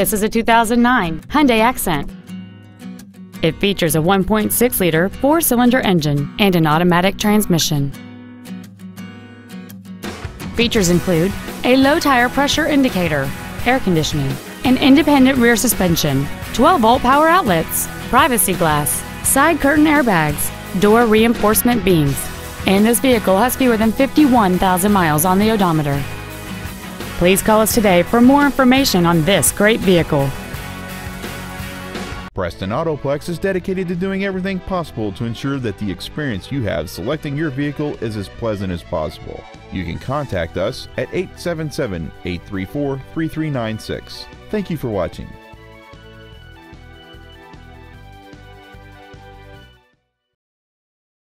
This is a 2009 Hyundai Accent. It features a 1.6-liter four-cylinder engine and an automatic transmission. Features include a low tire pressure indicator, air conditioning, an independent rear suspension, 12-volt power outlets, privacy glass, side curtain airbags, door reinforcement beams, and this vehicle has fewer than 51,000 miles on the odometer. Please call us today for more information on this great vehicle. Preston Autoplex is dedicated to doing everything possible to ensure that the experience you have selecting your vehicle is as pleasant as possible. You can contact us at 877 834 3396. Thank you for watching.